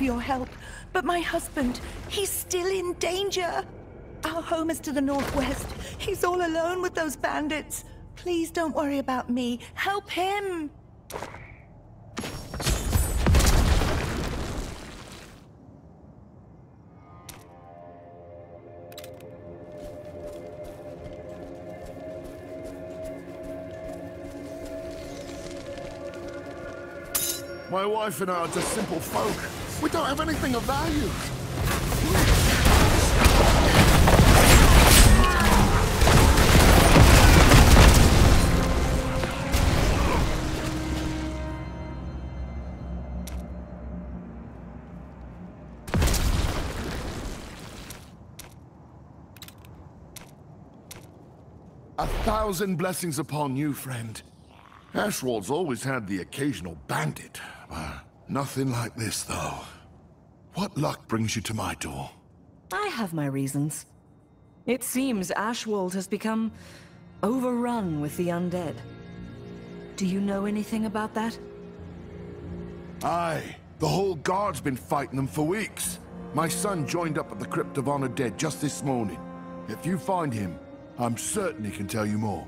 for your help, but my husband, he's still in danger. Our home is to the northwest. He's all alone with those bandits. Please don't worry about me. Help him! My wife and I are just simple folk. We don't have anything of value. A thousand blessings upon you, friend. Ashwold's always had the occasional bandit. Nothing like this, though. What luck brings you to my door? I have my reasons. It seems Ashwold has become overrun with the undead. Do you know anything about that? Aye. The whole guard's been fighting them for weeks. My son joined up at the Crypt of Honor Dead just this morning. If you find him, I'm certain he can tell you more.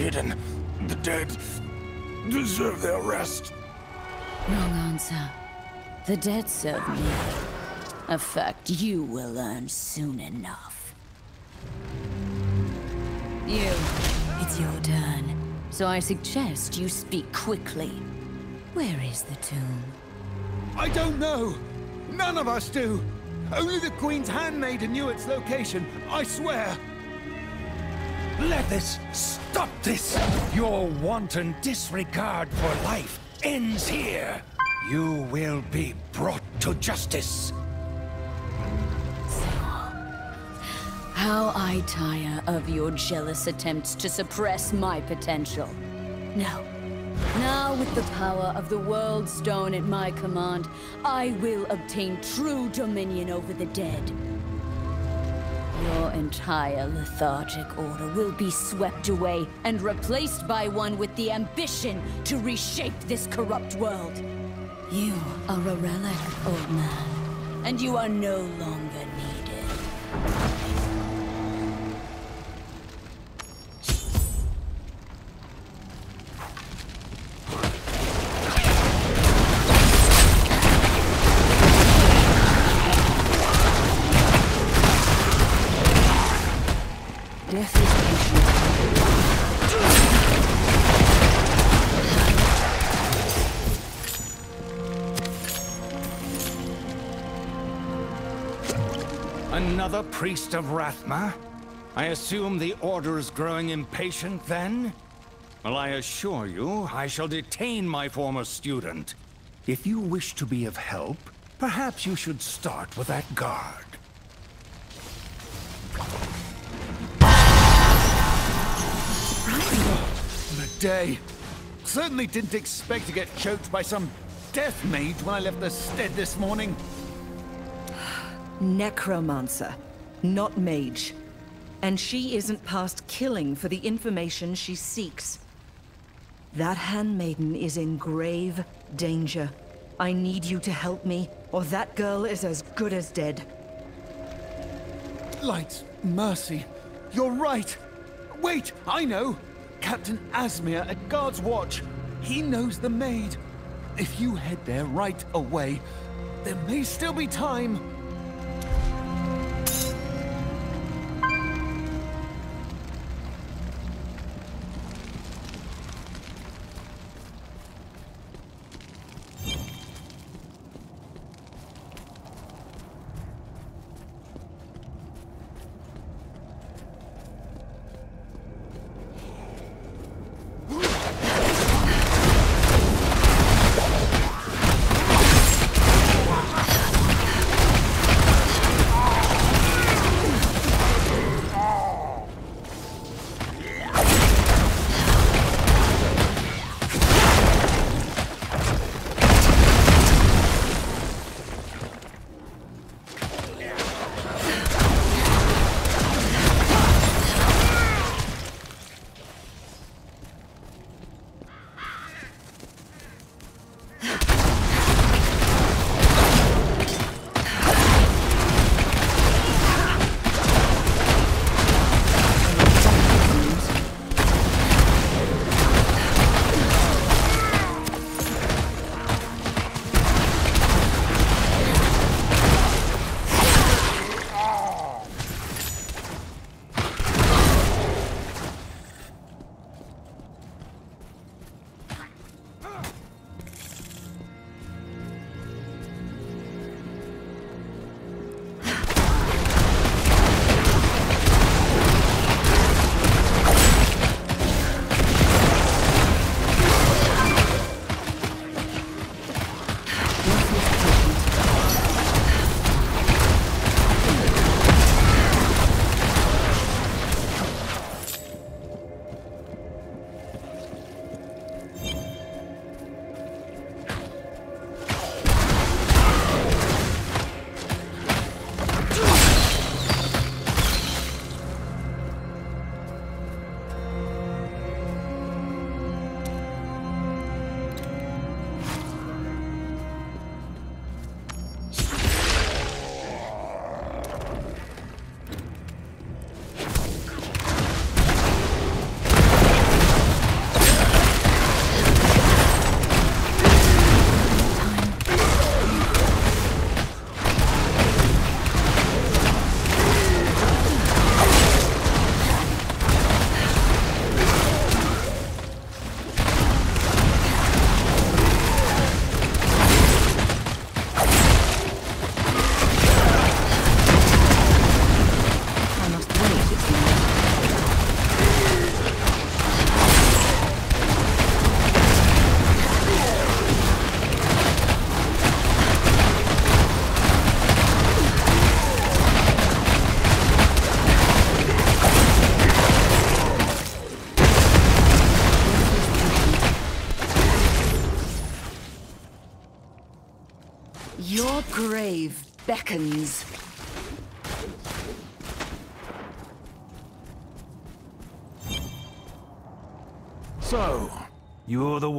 The dead deserve their rest. Wrong answer. The dead serve me. A fact you will learn soon enough. You, it's your turn. So I suggest you speak quickly. Where is the tomb? I don't know! None of us do! Only the Queen's handmaiden knew its location, I swear! Let this stop this! Your wanton disregard for life ends here. You will be brought to justice. How I tire of your jealous attempts to suppress my potential. No. Now, with the power of the World Stone at my command, I will obtain true dominion over the dead. Your entire lethargic order will be swept away and replaced by one with the ambition to reshape this corrupt world. You are a relic, old man, and you are no longer needed. Priest of Rathma? I assume the Order is growing impatient then? Well, I assure you, I shall detain my former student. If you wish to be of help, perhaps you should start with that guard. The day. Certainly didn't expect to get choked by some death mage when I left the stead this morning. Necromancer, not mage. And she isn't past killing for the information she seeks. That handmaiden is in grave danger. I need you to help me, or that girl is as good as dead. Light, mercy. You're right. Wait, I know. Captain Asmir at Guard's Watch. He knows the maid. If you head there right away, there may still be time.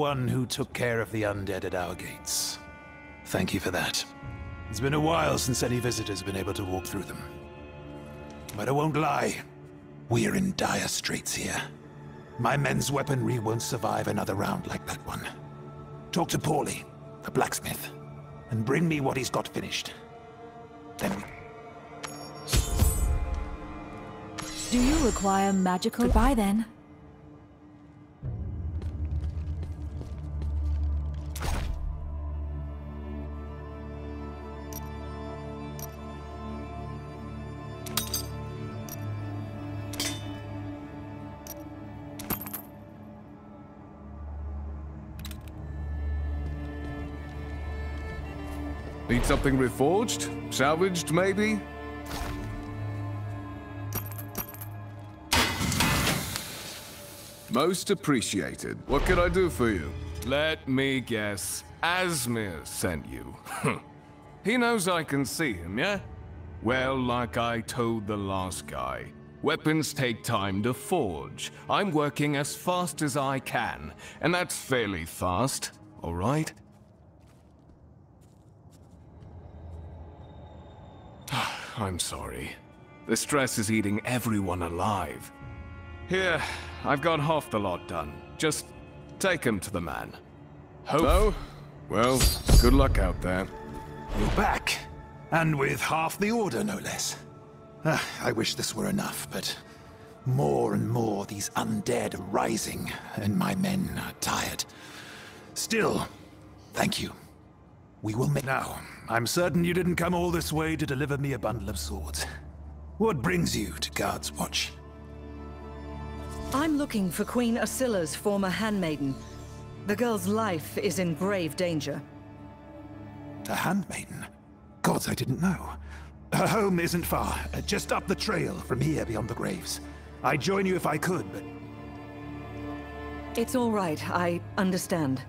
One who took care of the undead at our gates. Thank you for that. It's been a while since any visitors have been able to walk through them. But I won't lie, we're in dire straits here. My men's weaponry won't survive another round like that one. Talk to Paulie, the blacksmith, and bring me what he's got finished. Then we Do you require magical? Goodbye then. Need something reforged? Salvaged, maybe? Most appreciated. What can I do for you? Let me guess. Asmir sent you. he knows I can see him, yeah? Well, like I told the last guy, weapons take time to forge. I'm working as fast as I can, and that's fairly fast, all right? I'm sorry. The stress is eating everyone alive. Here, I've got half the lot done. Just take him to the man. Hope. So, well, good luck out there. You're back. And with half the Order, no less. Ah, I wish this were enough, but... More and more these undead are rising, and my men are tired. Still, thank you. We will make... Now, I'm certain you didn't come all this way to deliver me a bundle of swords. What brings you to Guard's Watch? I'm looking for Queen Asylla's former handmaiden. The girl's life is in grave danger. A handmaiden? Gods, I didn't know. Her home isn't far, just up the trail from here beyond the graves. I'd join you if I could, but... It's all right, I understand.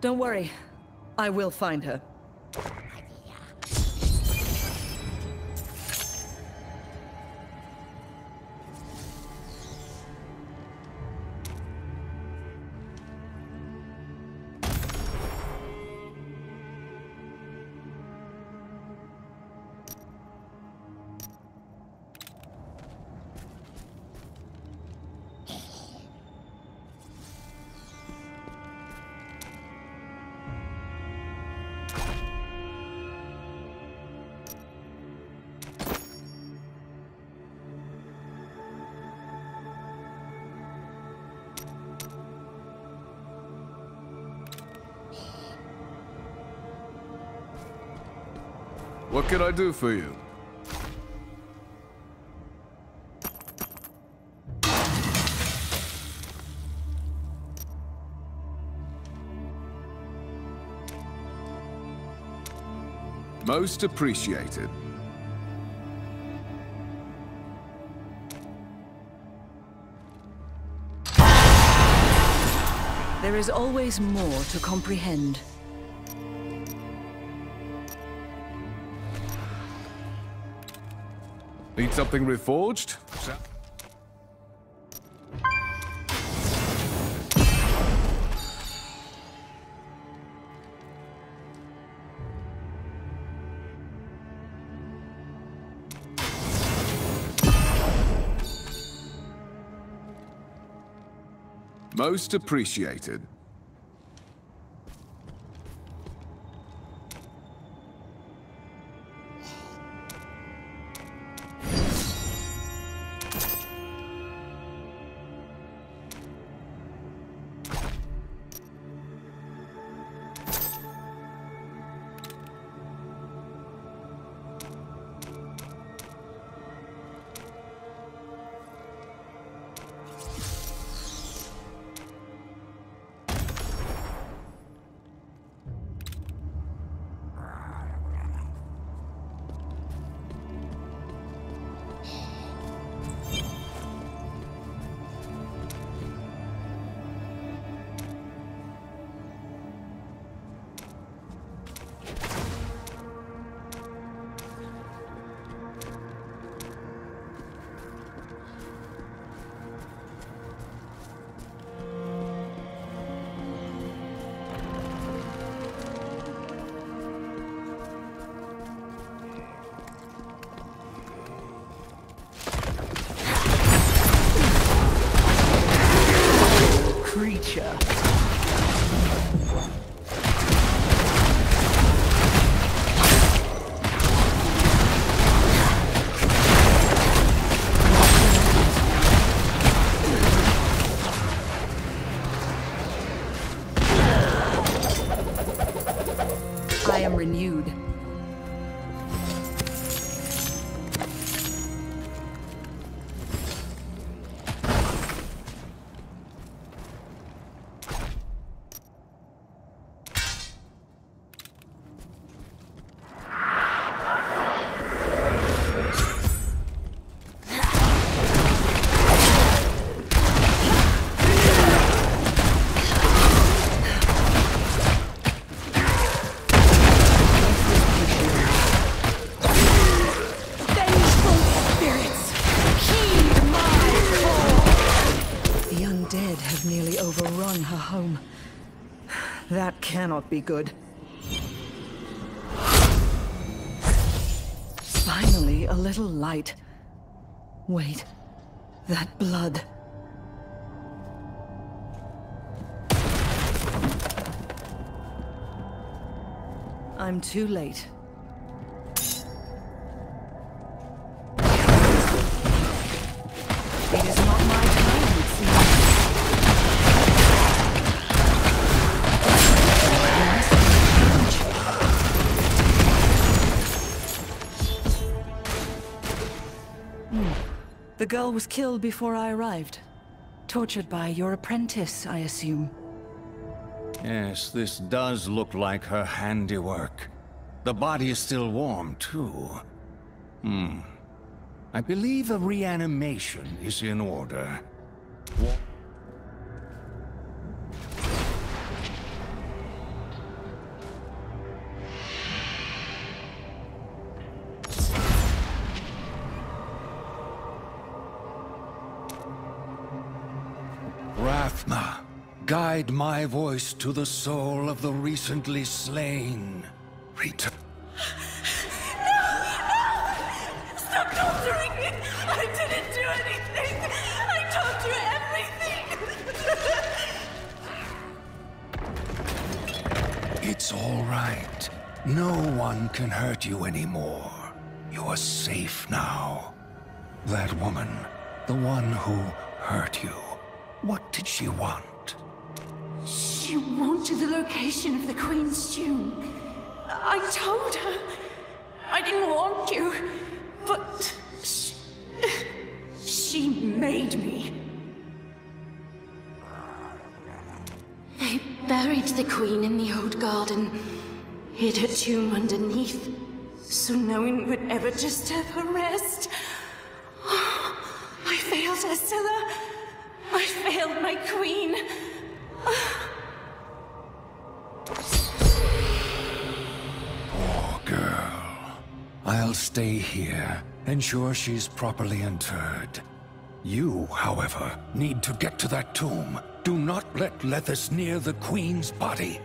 Don't worry, I will find her. What can I do for you? Most appreciated. There is always more to comprehend. Need something reforged? Most appreciated. be good. Finally, a little light. Wait, that blood. I'm too late. Girl was killed before I arrived. Tortured by your apprentice, I assume. Yes, this does look like her handiwork. The body is still warm, too. Hmm. I believe a reanimation is in order. Rathma, guide my voice to the soul of the recently slain. Rita. Stop torturing me! I didn't do anything! I told you everything! It's all right. No one can hurt you anymore. You are safe now. That woman, the one who hurt you, what did she want? She wanted the location of the Queen's tomb. I told her I didn't want you, but she, she made me. They buried the Queen in the old garden, hid her tomb underneath, so no one would ever disturb her rest. I failed Estella. I failed my Queen. Poor girl. I'll stay here, ensure she's properly interred. You, however, need to get to that tomb. Do not let Lethis near the Queen's body.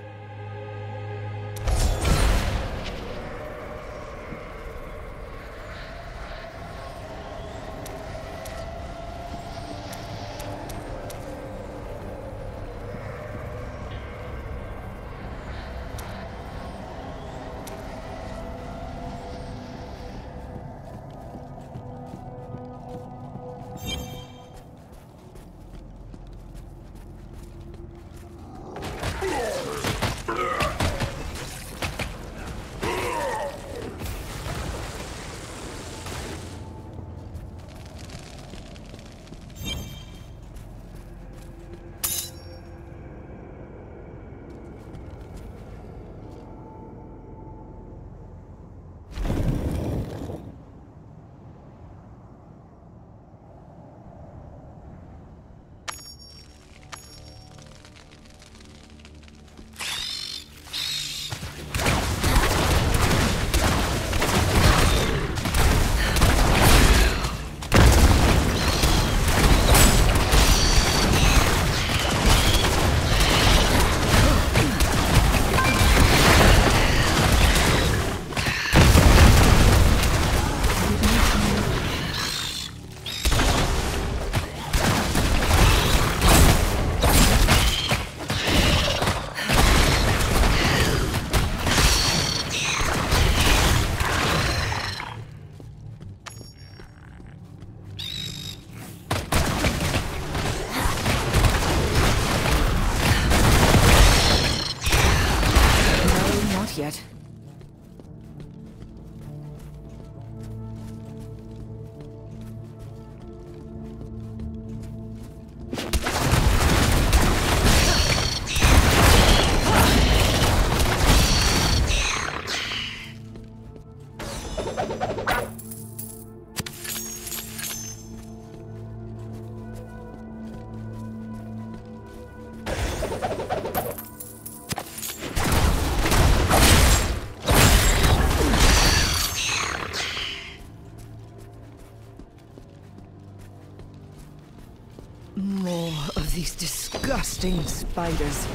Spiders.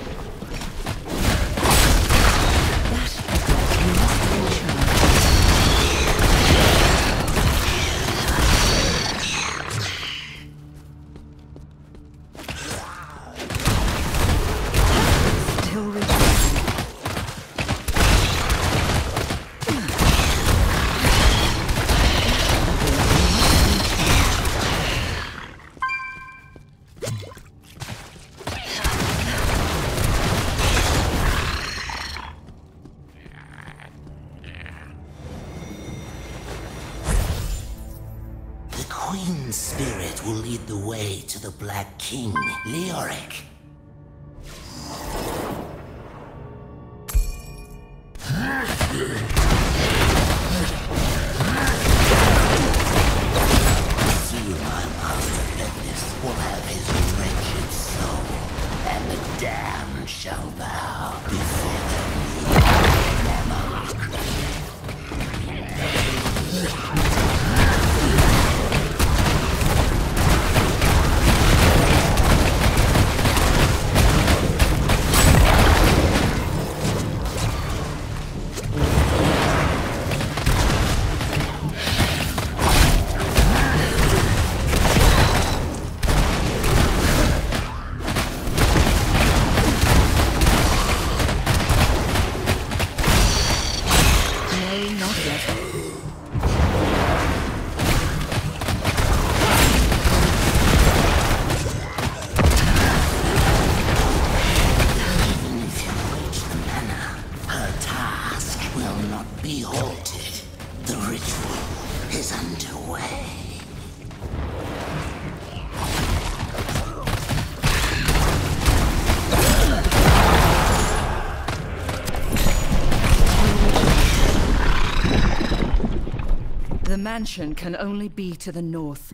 Mansion can only be to the north.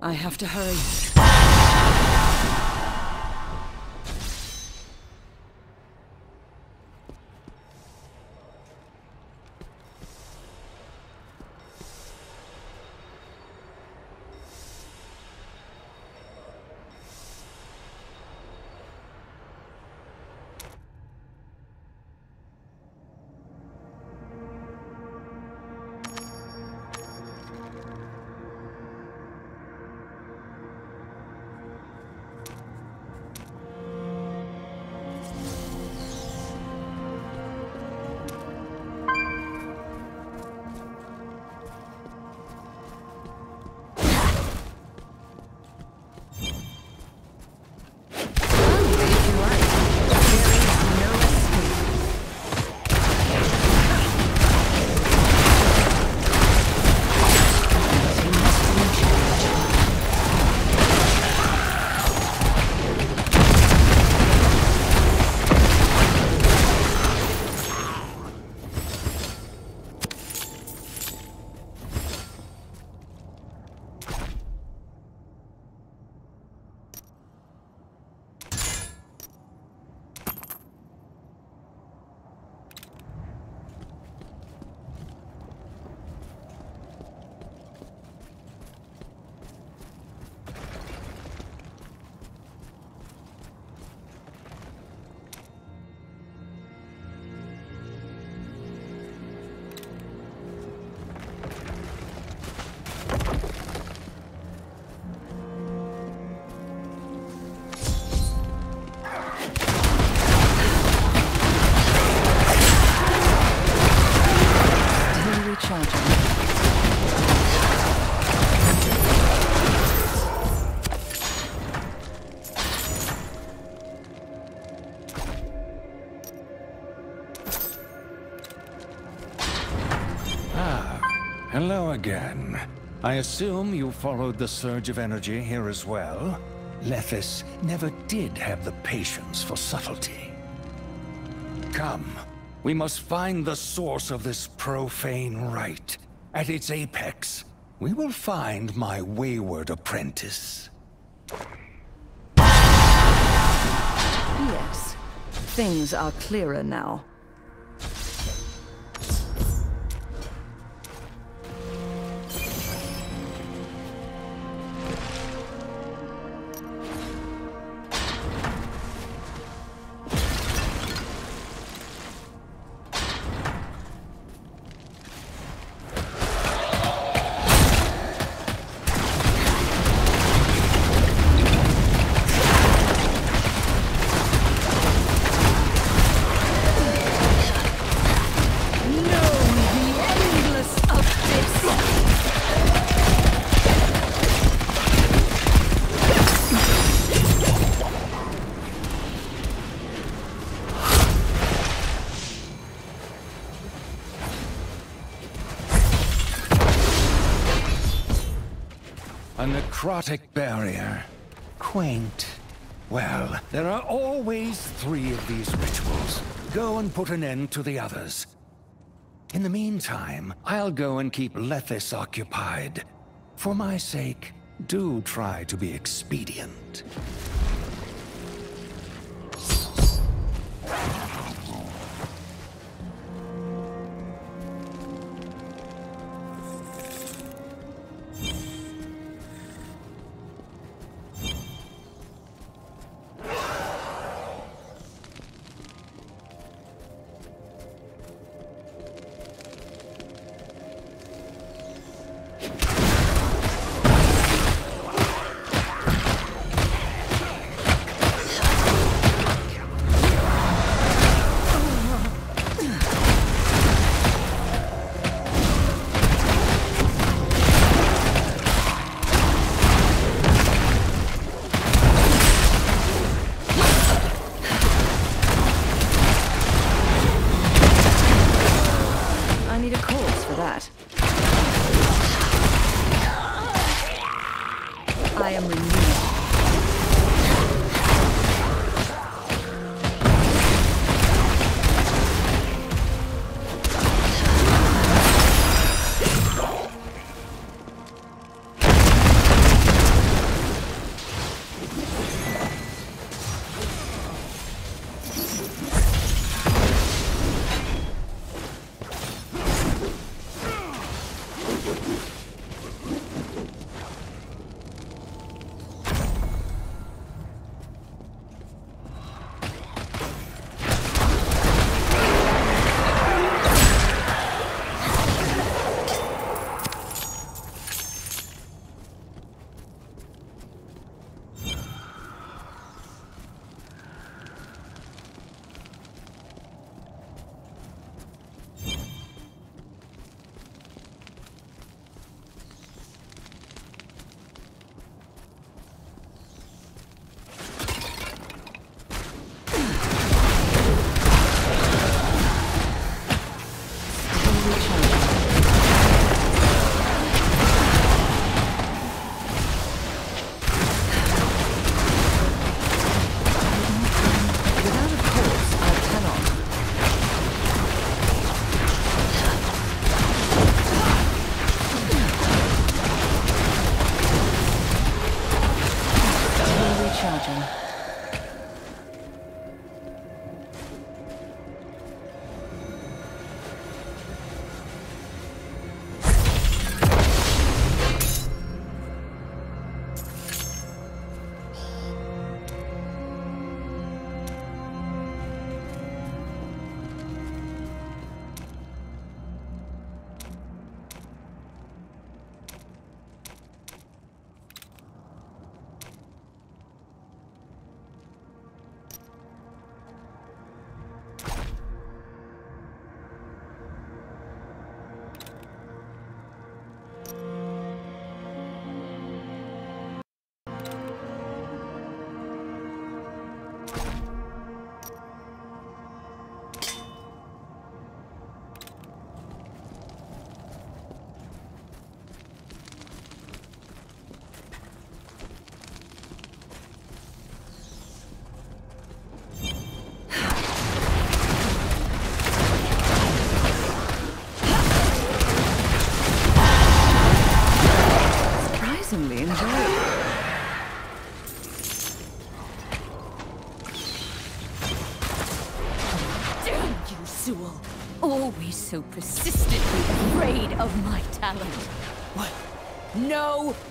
I have to hurry. Again. I assume you followed the surge of energy here as well? Lethis never did have the patience for subtlety. Come, we must find the source of this profane rite. At its apex, we will find my wayward apprentice. Yes. Things are clearer now. Of these rituals. Go and put an end to the others. In the meantime, I'll go and keep Lethis occupied. For my sake, do try to be expedient.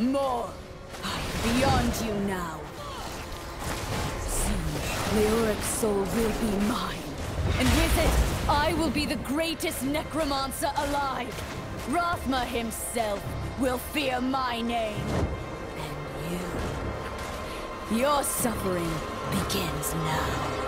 More! Beyond you now. Soon, Leoric's soul will be mine. And with it, I will be the greatest necromancer alive. Rathma himself will fear my name. And you... Your suffering begins now.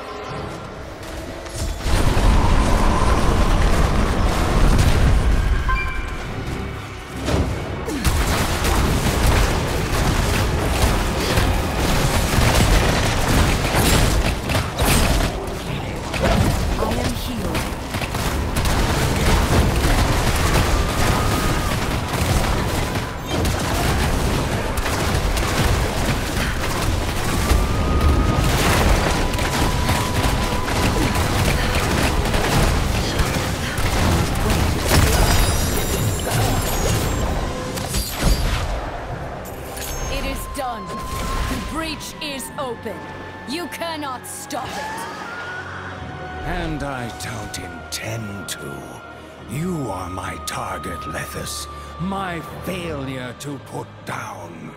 To put down.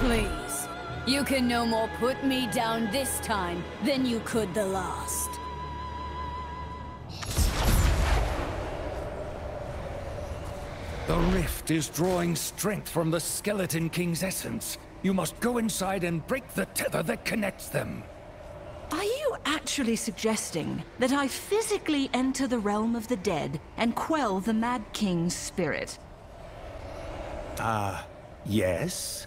Please. You can no more put me down this time than you could the last. The rift is drawing strength from the Skeleton King's essence. You must go inside and break the tether that connects them. Actually suggesting that I physically enter the realm of the dead and quell the Mad King's spirit? Ah, uh, yes?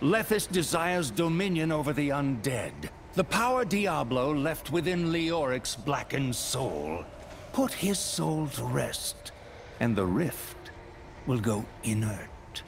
Lethis desires dominion over the undead. The power Diablo left within Leoric's blackened soul. Put his soul to rest, and the rift will go inert.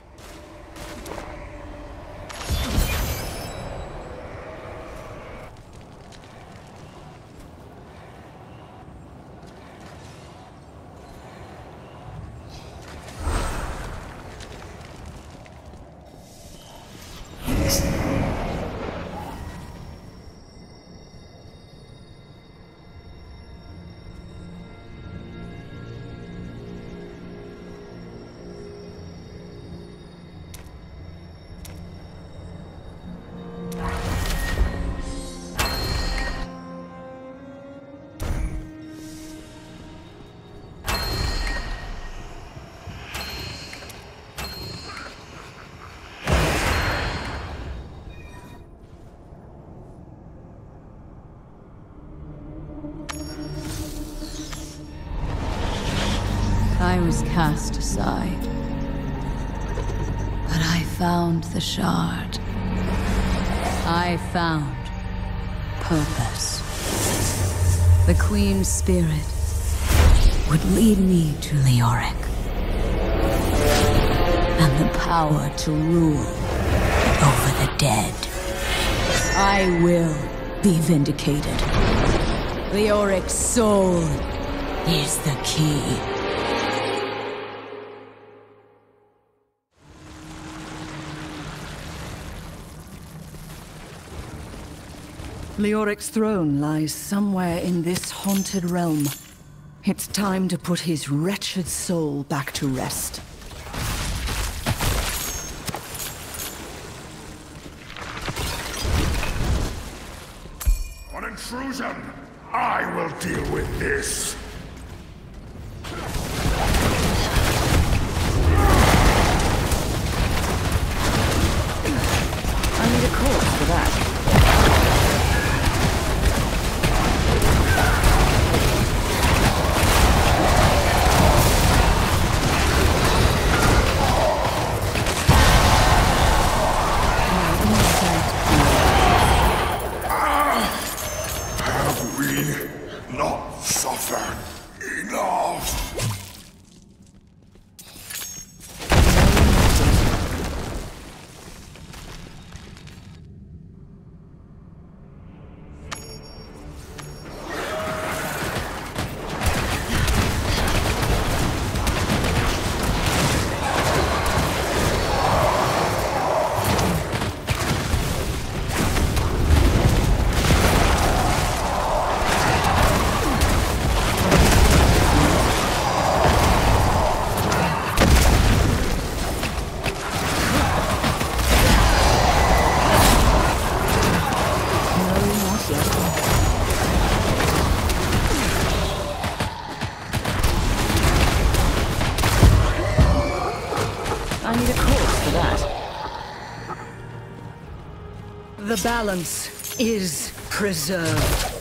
Was cast aside. But I found the shard. I found purpose. The Queen's spirit would lead me to Leoric. And the power to rule over the dead. I will be vindicated. Leoric's soul is the key. Leoric's throne lies somewhere in this haunted realm. It's time to put his wretched soul back to rest. On intrusion! I will deal with this! The balance is preserved.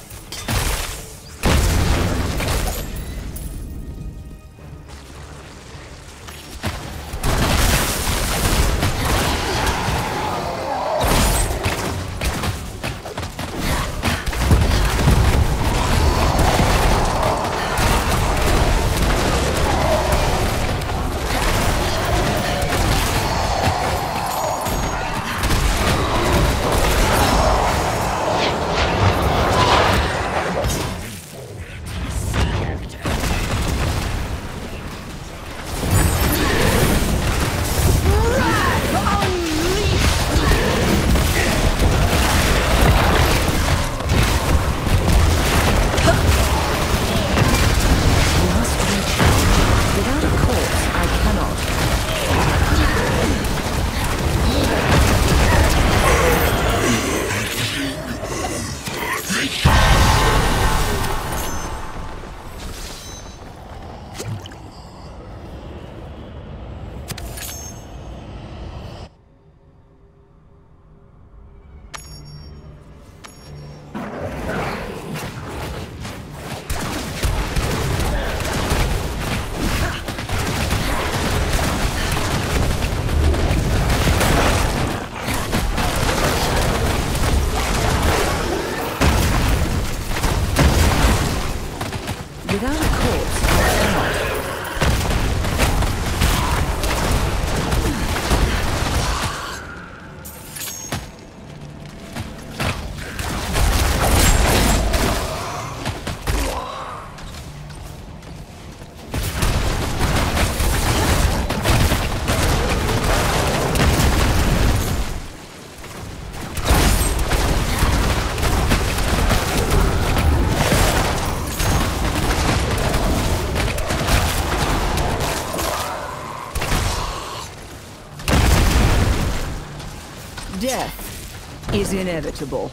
Inevitable.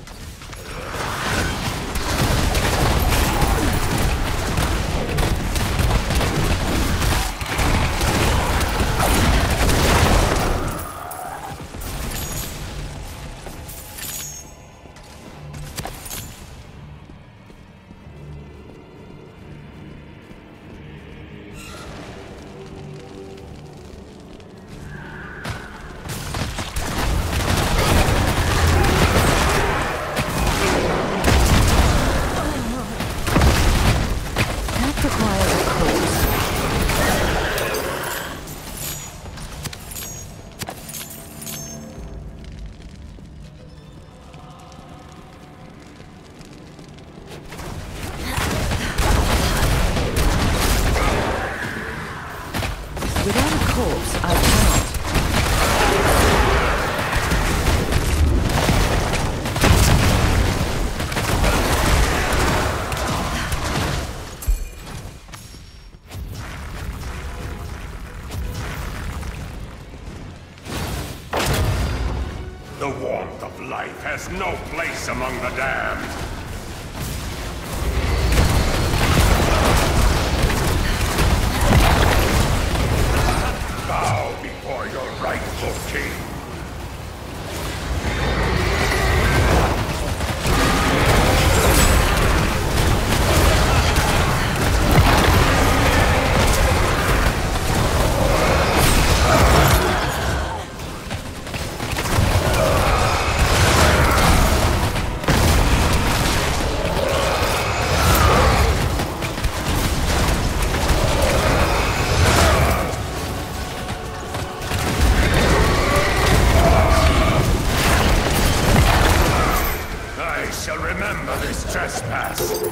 Trespass.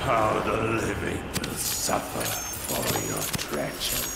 How the living will suffer for your treachery.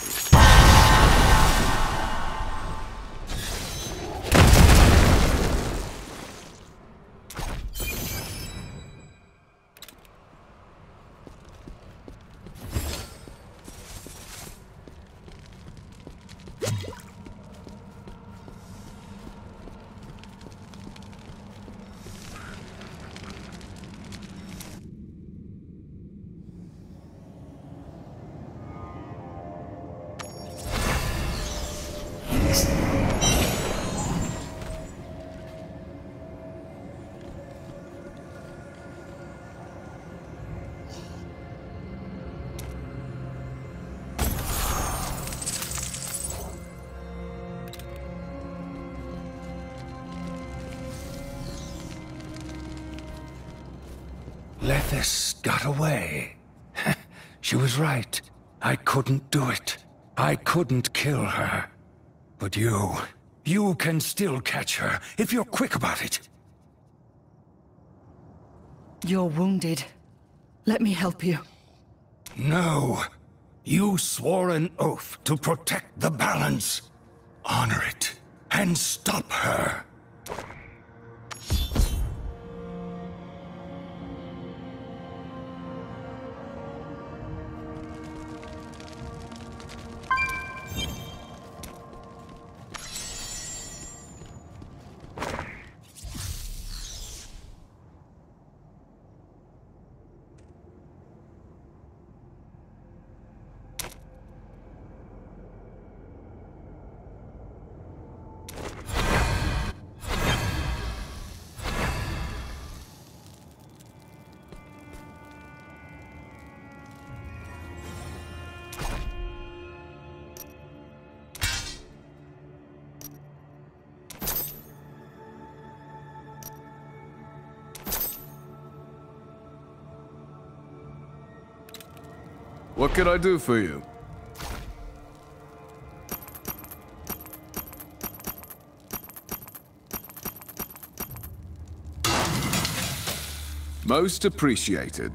Got away. she was right. I couldn't do it. I couldn't kill her. But you, you can still catch her if you're quick about it. You're wounded. Let me help you. No. You swore an oath to protect the balance. Honor it and stop her. What could I do for you? Most appreciated.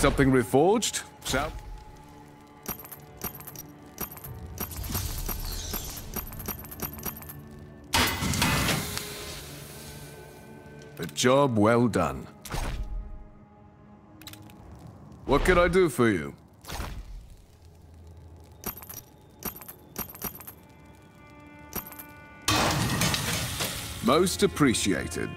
Something reforged? South? A job well done. What can I do for you? Most appreciated.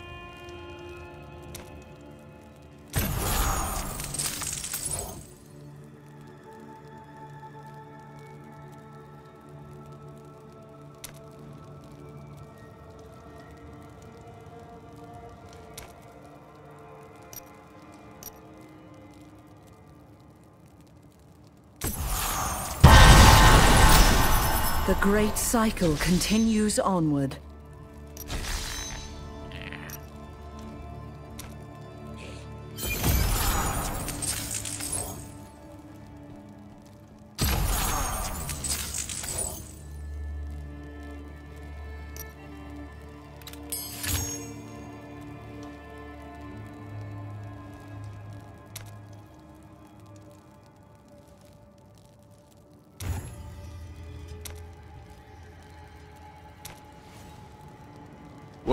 Great cycle continues onward.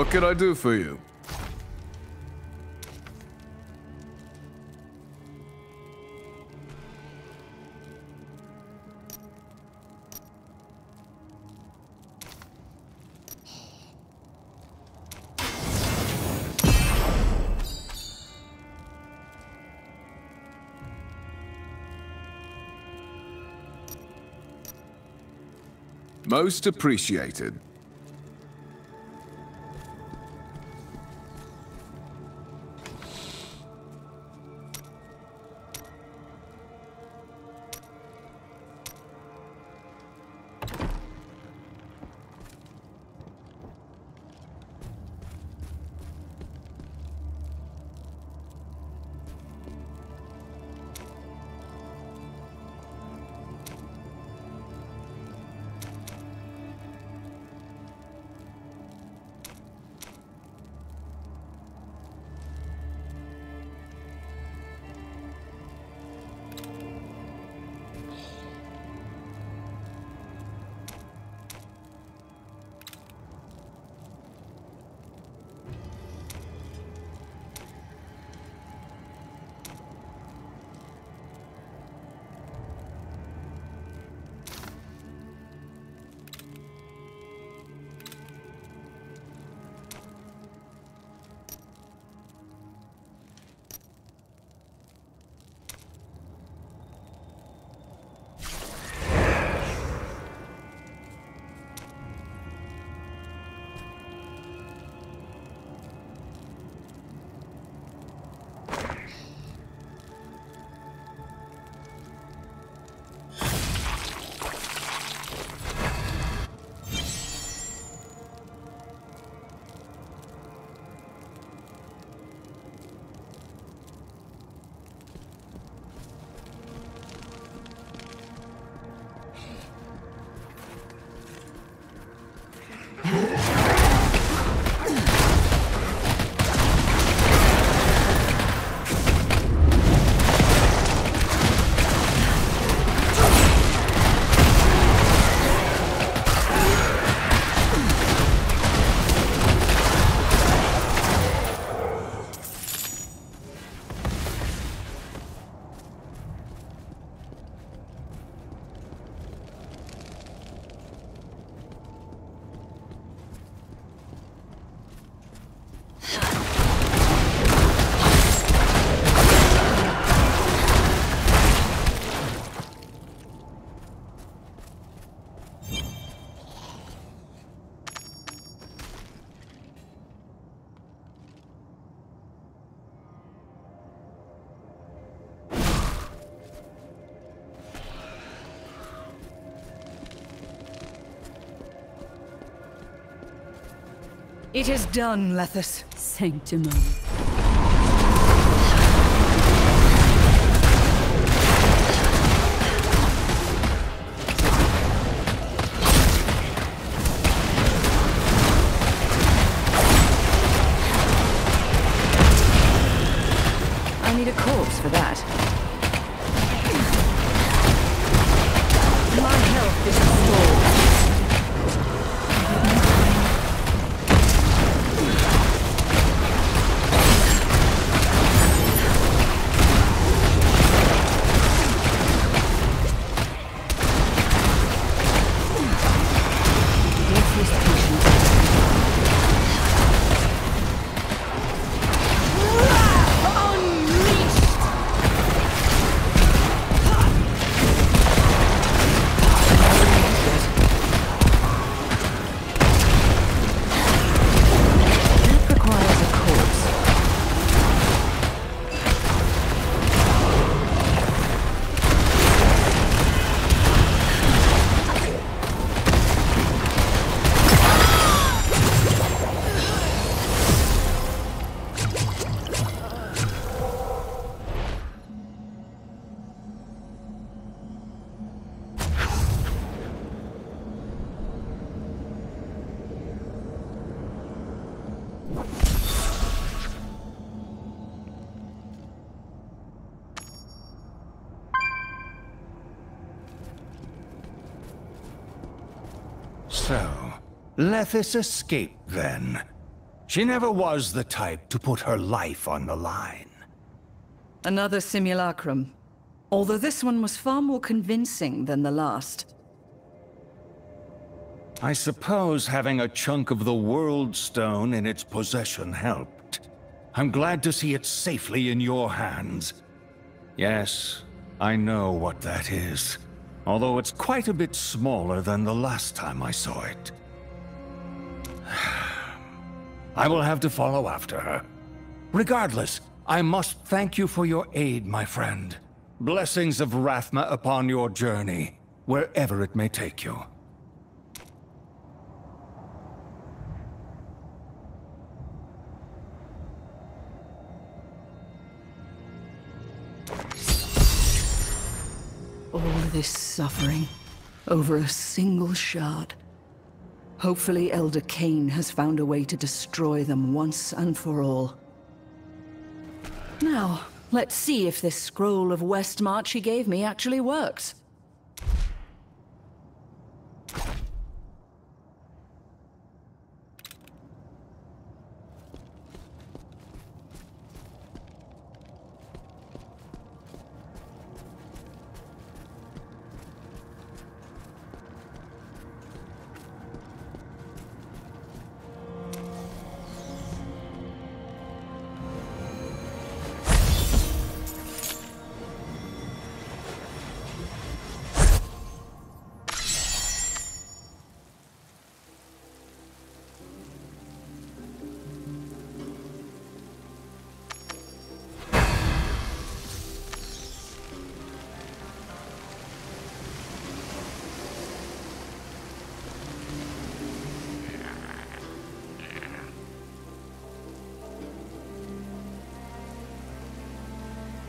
What can I do for you? Most appreciated. It is done, Lethis. Sanctimony. Lethis escaped then. She never was the type to put her life on the line. Another simulacrum. Although this one was far more convincing than the last. I suppose having a chunk of the World Stone in its possession helped. I'm glad to see it safely in your hands. Yes, I know what that is. Although it's quite a bit smaller than the last time I saw it. I will have to follow after her. Regardless, I must thank you for your aid, my friend. Blessings of Rathma upon your journey, wherever it may take you. All this suffering over a single shard. Hopefully Elder Cain has found a way to destroy them once and for all. Now, let's see if this scroll of Westmarch he gave me actually works.